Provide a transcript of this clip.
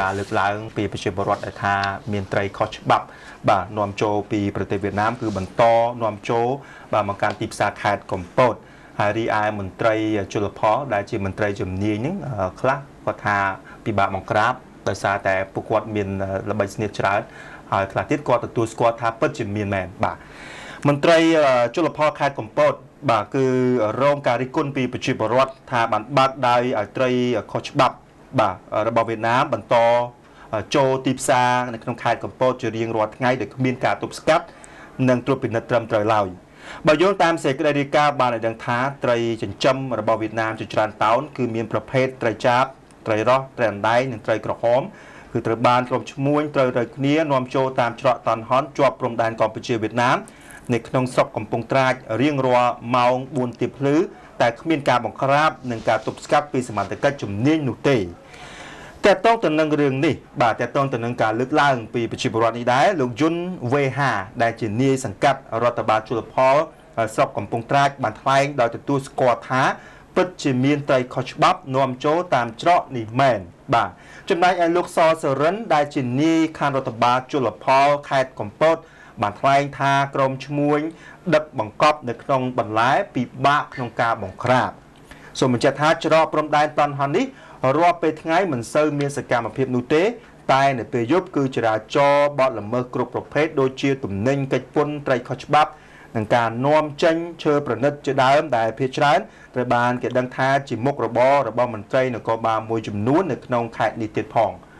ការលើកឡើងពីប្រជាពលរដ្ឋដែលថាមានត្រីខុសច្បាប់ បាទនាំចូលពីប្រទេសវៀតណាមគឺបន្តនាំចូលបាទមកកាន់ទីផ្សារខេត្តកំពតហើយរីឯមន្ត្រីជលផលដែលជាមន្ត្រីជំនាញហ្នឹងខ្លះគាត់ថាពិបាកបង្ក្រាបដោយសារតែពួកគាត់មានល្បិចស្នៀតច្រើនហើយខ្លះទៀតគាត់ទទួលស្គាល់ថាពិតជាមានមែនបាទមន្ត្រីជលផលខេត្តកំពតបាទគឺរងការរិះគន់ពីប្រជាពលរដ្ឋថាបានបាត់ដៃឲ្យត្រីខុសច្បាប់ បាទរបស់វៀតណាមបន្តចូលទីផ្សារនៅក្នុងខេត្តកំពតជារៀងរាល់ថ្ងៃដោយគ្មានការទប់ស្កាត់និងត្រួតពិនិត្យត្រឹមត្រូវឡើយបើយោងតាមសេចក្តីរាយការណ៍បានឲ្យដឹងថាត្រីចិញ្ចឹមរបស់វៀតណាមជាច្រើនតោនគឺមានប្រភេទត្រីចាបត្រីរ៉ស់ត្រីអណ្ដែងនិងត្រីក្រហមគឺត្រូវបានក្រុមឈ្មួញត្រូវរើគ្នានាំចូលតាមច្រកតនហនជាប់ព្រំដែនកម្ពុជាវៀតណាមនៅក្នុងស្រុកកំពង់ត្រាចរៀងរាល់ម៉ោង4ទៀបភ្លឺ តែគ្មានការបង្ក្រាបនិងការទប់ស្កាត់ពីសមត្ថកិច្ចជំនាញនោះទេតើតងទៅនឹងរឿងនេះបាទតើតងទៅនឹងការលើកឡើងពីប្រជាពលរដ្ឋនេះដែរលោកយុនវេហាដែលជានាយសង្កាត់រដ្ឋបាលជលផលស្រុកកំពង់ត្រាចបានថ្លែងដោយទទួលស្គាល់ថា ពិតជាមានត្រីខុសច្បាប់នាំចូលតាមច្រកនេះមែនបាទចំណែកឯលោកសសរិន ដែលជានាយខានរដ្ឋបាលជលផលខេត្តកំពតបានថ្លែងថាក្រមឈ្មួញដឹកបង្កប់នៅក្នុងបន្លែពិបាកក្នុងការបង្ក្រាបសូមបញ្ជាក់ថាច្រកព្រំដែនតនហននេះរាល់ពេលថ្ងៃមិនសូវមានសកម្មភាពនោះទេ តែនៅពេលយប់គឺចរាចរណ៍បទល្មើសគ្រប់ប្រភេទដូចជាទំនិញកិច្ចពន្ធត្រីខុសច្បាប់ នឹងការនាំចេញឈើប្រណិតជាដើមដែលភាគច្រើនត្រូវបានគេដឹងថាជាមុខរបររបស់មន្ត្រីនគរបាលមួយចំនួននៅក្នុងខេត្តនេះទៀតផង។